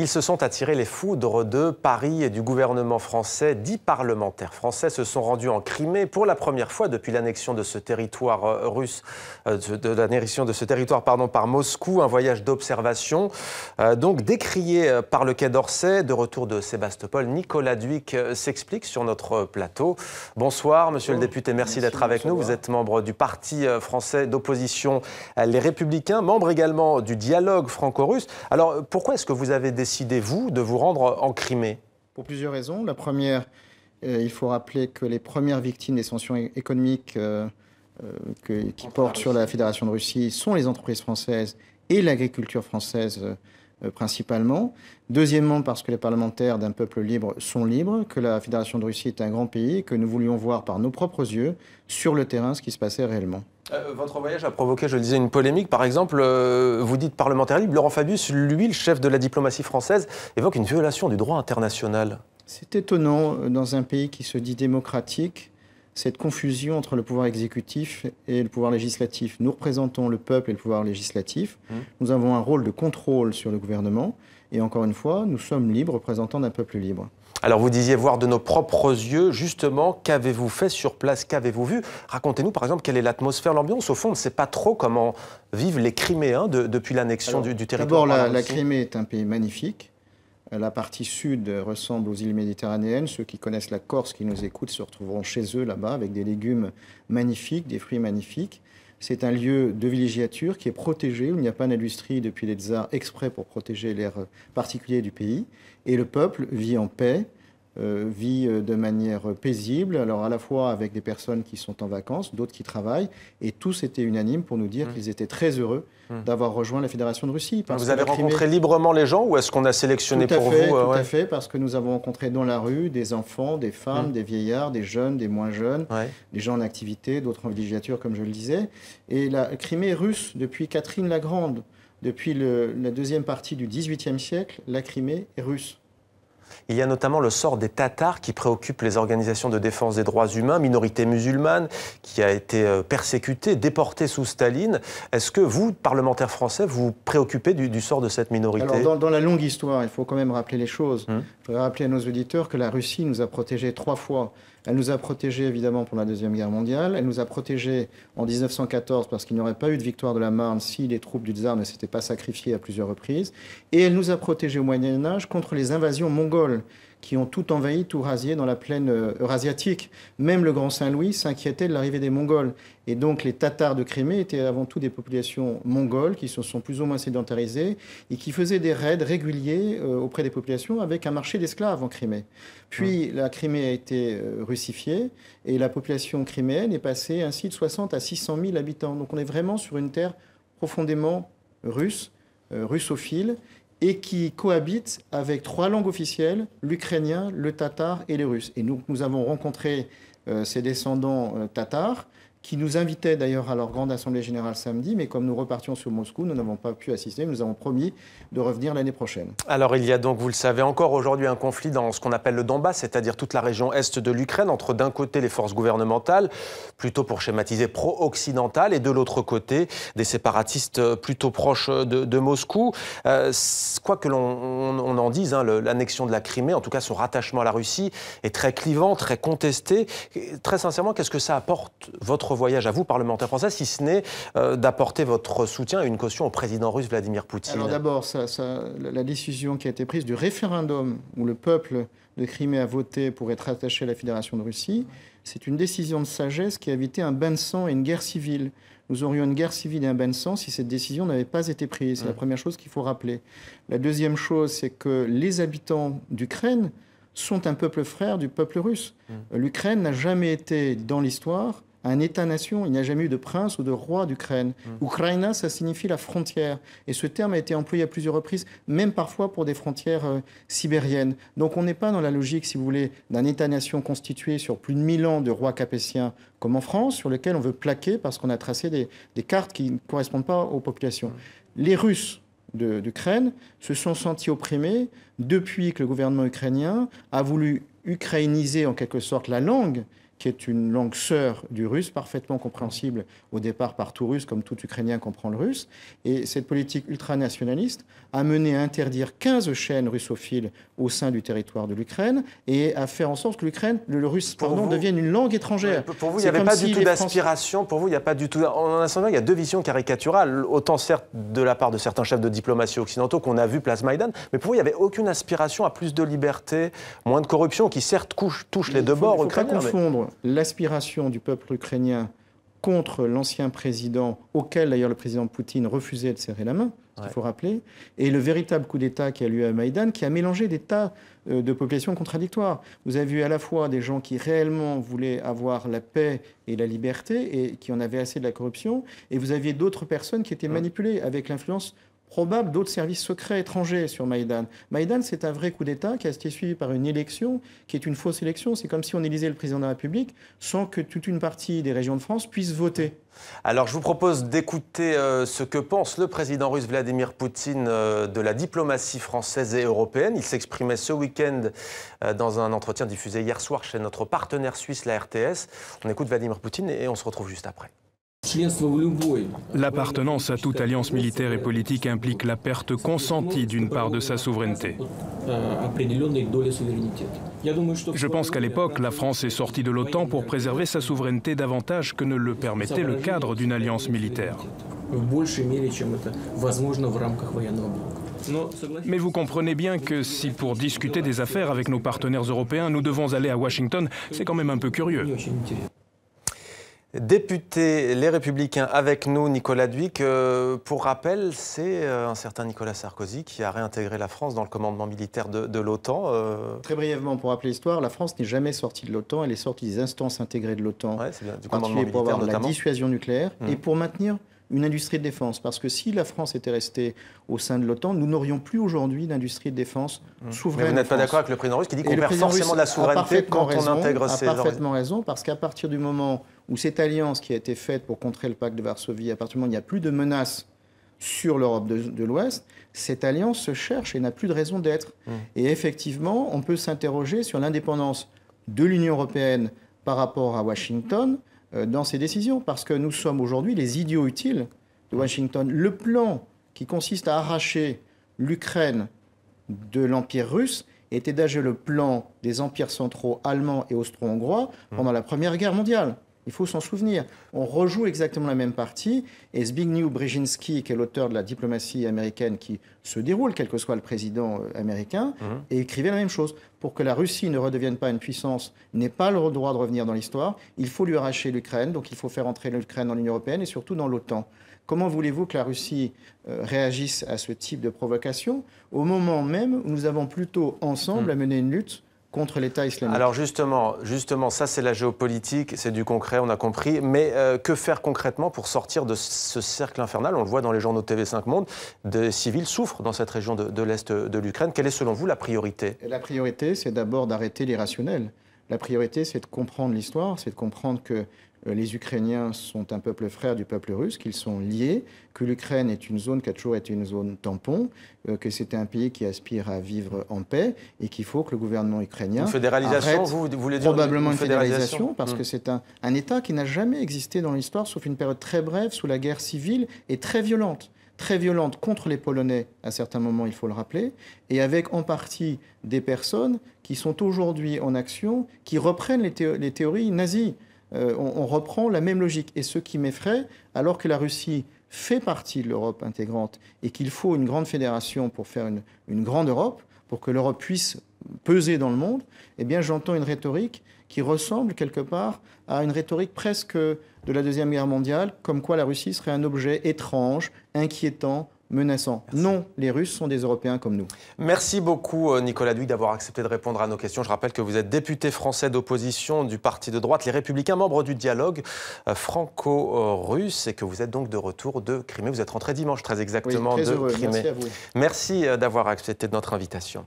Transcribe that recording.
Ils se sont attirés les foudres de Paris et du gouvernement français. Dix parlementaires français se sont rendus en Crimée pour la première fois depuis l'annexion de ce territoire euh, russe, euh, de l'annexion de ce territoire pardon, par Moscou, un voyage d'observation. Euh, donc décrié par le Quai d'Orsay, de retour de Sébastopol, Nicolas Duic s'explique sur notre plateau. Bonsoir, monsieur le député, merci, d'être avec nous. Vous êtes membre du Parti français d'opposition Les Républicains, membre également du dialogue franco-russe. Alors pourquoi est-ce que vous avez décidé décidez-vous de vous rendre en Crimée? Pour plusieurs raisons. La première, euh, il faut rappeler que les premières victimes des sanctions économiques euh, euh, qui portent sur la Fédération de Russie sont les entreprises françaises et l'agriculture française principalement. Deuxièmement, parce que les parlementaires d'un peuple libre sont libres, que la Fédération de Russie est un grand pays, que nous voulions voir par nos propres yeux sur le terrain ce qui se passait réellement. Euh, votre voyage a provoqué, je le disais, une polémique. Par exemple, euh, vous dites parlementaire libre. Laurent Fabius, lui, le chef de la diplomatie française, évoque une violation du droit international. C'est étonnant, euh, dans un pays qui se dit démocratique, cette confusion entre le pouvoir exécutif et le pouvoir législatif. Nous représentons le peuple et le pouvoir législatif. Mmh. Nous avons un rôle de contrôle sur le gouvernement. Et encore une fois, nous sommes libres, représentants d'un peuple libre. Alors vous disiez voir de nos propres yeux, justement, qu'avez-vous fait sur place, qu'avez-vous vu? Racontez-nous par exemple quelle est l'atmosphère, l'ambiance. Au fond, on ne sait pas trop comment vivent les Criméens depuis l'annexion du, territoire. D'abord, la, la Crimée est un pays magnifique. La partie sud ressemble aux îles méditerranéennes. Ceux qui connaissent la Corse, qui nous écoutent, se retrouveront chez eux là-bas avec des légumes magnifiques, des fruits magnifiques. C'est un lieu de villégiature qui est protégé, il n'y a pas d'industrie depuis les tsars exprès pour protéger l'air particulier du pays. Et le peuple vit en paix, euh, vit euh, de manière paisible, alors à la fois avec des personnes qui sont en vacances, d'autres qui travaillent, et tous étaient unanimes pour nous dire mmh. qu'ils étaient très heureux mmh. d'avoir rejoint la Fédération de Russie. vous avez rencontré librement les gens ou est-ce qu'on a sélectionné pour vous Tout à fait, parce que nous avons rencontré dans la rue des enfants, des femmes, mmh. des vieillards, des jeunes, des moins jeunes, des gens en activité, d'autres en villégiature, comme je le disais. Et la Crimée est russe depuis Catherine la Grande. Depuis la deuxième partie du XVIIIe siècle, la Crimée est russe. Il y a notamment le sort des Tatars qui préoccupe les organisations de défense des droits humains, minorité musulmane qui a été euh, persécutée, déportée sous Staline. Est-ce que vous, parlementaires français, vous préoccupez du, sort de cette minorité? Alors, dans, la longue histoire, il faut quand même rappeler les choses. Hum. Je voudrais rappeler à nos auditeurs que la Russie nous a protégés trois fois elle nous a protégés évidemment pour la Deuxième Guerre mondiale. Elle nous a protégés en 1914 parce qu'il n'y aurait pas eu de victoire de la Marne si les troupes du tsar ne s'étaient pas sacrifiées à plusieurs reprises. Et elle nous a protégés au Moyen Âge contre les invasions mongoles qui ont tout envahi, tout rasé dans la plaine euh, eurasiatique. Même le Grand Saint-Louis s'inquiétait de l'arrivée des Mongols. Et donc les Tatars de Crimée étaient avant tout des populations mongoles qui se sont plus ou moins sédentarisées et qui faisaient des raids réguliers euh, auprès des populations avec un marché d'esclaves en Crimée. Puis la Crimée a été euh, russifiée et la population criméenne est passée ainsi de 60 à 600 000 habitants. Donc on est vraiment sur une terre profondément russe, russophile, et qui cohabitent avec trois langues officielles, l'ukrainien, le tatar et le russe. Et nous, nous avons rencontré euh, ces descendants euh, tatars qui nous invitaient d'ailleurs à leur grande assemblée générale samedi, mais comme nous repartions sur Moscou, nous n'avons pas pu assister. Nous avons promis de revenir l'année prochaine. Alors il y a donc, vous le savez, encore aujourd'hui un conflit dans ce qu'on appelle le Donbass, c'est-à-dire toute la région est de l'Ukraine, entre d'un côté les forces gouvernementales, plutôt pour schématiser pro-occidentales, et de l'autre côté des séparatistes plutôt proches de, Moscou. Euh, quoi que l'on en dise, hein, l'annexion de la Crimée, en tout cas son rattachement à la Russie, est très clivant, très contesté. Très sincèrement, qu'est-ce que ça apporte votre voyage à vous, parlementaire français, si ce n'est euh, d'apporter votre soutien et une caution au président russe Vladimir Poutine Alors d'abord, la décision qui a été prise du référendum où le peuple de Crimée a voté pour être attaché à la Fédération de Russie, c'est une décision de sagesse qui a évité un bain de sang et une guerre civile. Nous aurions une guerre civile et un bain de sang si cette décision n'avait pas été prise. C'est la première chose qu'il faut rappeler. La deuxième chose, c'est que les habitants d'Ukraine sont un peuple frère du peuple russe. L'Ukraine n'a jamais été dans l'histoire un État-nation. Il n'y a jamais eu de prince ou de roi d'Ukraine. Mmh. Ukraina, ça signifie la frontière. Et ce terme a été employé à plusieurs reprises, même parfois pour des frontières euh, sibériennes. Donc on n'est pas dans la logique, si vous voulez, d'un État-nation constitué sur plus de 1000 ans de rois capétiens, comme en France, sur lequel on veut plaquer parce qu'on a tracé des, cartes qui ne correspondent pas aux populations. Mmh. Les Russes d'Ukraine se sont sentis opprimés depuis que le gouvernement ukrainien a voulu ukrainiser en quelque sorte la langue qui est une langue sœur du russe, parfaitement compréhensible au départ par tout russe, comme tout Ukrainien comprend le russe. Et cette politique ultranationaliste a mené à interdire 15 chaînes russophiles au sein du territoire de l'Ukraine et à faire en sorte que l'Ukraine, le, russe, pardon, devienne une langue étrangère. pour vous, il n'y avait pas du tout d'aspiration. Pour vous, il n'y a pas du tout. En instant, il y a deux visions caricaturales. Autant certes de la part de certains chefs de diplomatie occidentaux qu'on a vu place Maïdan, mais pour vous, il n'y avait aucune aspiration à plus de liberté, moins de corruption, qui certes touche les deux bords ukrainiens. Il ne faut pas confondre l'aspiration du peuple ukrainien contre l'ancien président, auquel d'ailleurs le président Poutine refusait de serrer la main, il faut rappeler, et le véritable coup d'État qui a lieu à Maïdan, qui a mélangé des tas euh, de populations contradictoires. Vous avez vu à la fois des gens qui réellement voulaient avoir la paix et la liberté et qui en avaient assez de la corruption, et vous aviez d'autres personnes qui étaient manipulées avec l'influence probable d'autres services secrets étrangers sur Maïdan. Maïdan, c'est un vrai coup d'État qui a été suivi par une élection qui est une fausse élection. C'est comme si on élisait le président de la République sans que toute une partie des régions de France puisse voter. Alors, je vous propose d'écouter euh, ce que pense le président russe Vladimir Poutine euh, de la diplomatie française et européenne. Il s'exprimait ce week-end euh, dans un entretien diffusé hier soir chez notre partenaire suisse, la RTS. On écoute Vladimir Poutine et on se retrouve juste après. L'appartenance à toute alliance militaire et politique implique la perte consentie d'une part de sa souveraineté. Je pense qu'à l'époque, la France est sortie de l'OTAN pour préserver sa souveraineté davantage que ne le permettait le cadre d'une alliance militaire. Mais vous comprenez bien que si pour discuter des affaires avec nos partenaires européens, nous devons aller à Washington, c'est quand même un peu curieux. Député Les Républicains avec nous, Nicolas Duic. Euh, pour rappel, c'est euh, un certain Nicolas Sarkozy qui a réintégré la France dans le commandement militaire de, l'OTAN. Euh. Très brièvement, pour rappeler l'histoire, la France n'est jamais sortie de l'OTAN. Elle est sortie des instances intégrées de l'OTAN, ouais, du commandement pour avoir la dissuasion nucléaire et mmh. pour maintenir une industrie de défense. Parce que si la France était restée au sein de l'OTAN, nous n'aurions plus aujourd'hui d'industrie de défense mmh. souveraine. Mais vous n'êtes pas d'accord avec le président russe qui dit qu'on perd forcément de la souveraineté quand on intègre ces... A parfaitement raison, parce qu'à partir du moment où cette alliance qui a été faite pour contrer le pacte de Varsovie, à partir du moment où il n'y a plus de menaces sur l'Europe de, l'Ouest, cette alliance se cherche et n'a plus de raison d'être. Mmh. Et effectivement, on peut s'interroger sur l'indépendance de l'Union européenne par rapport à Washington, euh, dans ses décisions, parce que nous sommes aujourd'hui les idiots utiles de Washington. Le plan qui consiste à arracher l'Ukraine de l'Empire russe était déjà le plan des empires centraux allemands et austro-hongrois pendant la Première Guerre mondiale. Il faut s'en souvenir. On rejoue exactement la même partie. Et Zbigniew Brzezinski, qui est l'auteur de la diplomatie américaine qui se déroule, quel que soit le président euh, américain, mhm. écrivait la même chose. Pour que la Russie ne redevienne pas une puissance, n'ait pas le droit de revenir dans l'histoire, il faut lui arracher l'Ukraine. Donc il faut faire entrer l'Ukraine dans l'Union européenne et surtout dans l'OTAN. Comment voulez-vous que la Russie euh, réagisse à ce type de provocation? Au moment même où nous avons plutôt ensemble mhm. à mener une lutte contre l'État islamique. Alors justement, justement, ça c'est la géopolitique, c'est du concret, on a compris. Mais euh, que faire concrètement pour sortir de ce cercle infernal? On le voit dans les journaux TV5 Monde, des civils souffrent dans cette région de, l'Est de l'Ukraine. Quelle est selon vous la priorité? La priorité, c'est d'abord d'arrêter l'irrationnel. La priorité, c'est de comprendre l'histoire, c'est de comprendre que euh, les Ukrainiens sont un peuple frère du peuple russe, qu'ils sont liés, que l'Ukraine est une zone qui a toujours été une zone tampon, euh, que c'est un pays qui aspire à vivre en paix et qu'il faut que le gouvernement ukrainien. Une fédéralisation, vous, voulez dire Probablement une fédéralisation, parce que hmm. c'est un, un État qui n'a jamais existé dans l'histoire, sauf une période très brève sous la guerre civile et très violente très violente contre les Polonais à certains moments, il faut le rappeler, et avec en partie des personnes qui sont aujourd'hui en action, qui reprennent les, théories nazies. Euh, on, reprend la même logique. Et ce qui m'effraie, alors que la Russie fait partie de l'Europe intégrante et qu'il faut une grande fédération pour faire une, grande Europe, pour que l'Europe puisse peser dans le monde, eh bien j'entends une rhétorique qui ressemble quelque part à une rhétorique presque de la Deuxième Guerre mondiale, comme quoi la Russie serait un objet étrange, inquiétant, menaçant. Non, les Russes sont des Européens comme nous. Merci beaucoup euh, Nicolas Duy d'avoir accepté de répondre à nos questions. Je rappelle que vous êtes député français d'opposition du parti de droite Les Républicains, membre du dialogue euh, franco-russe et que vous êtes donc de retour de Crimée. Vous êtes rentré dimanche très exactement de Crimée. Merci. Merci euh, d'avoir accepté notre invitation.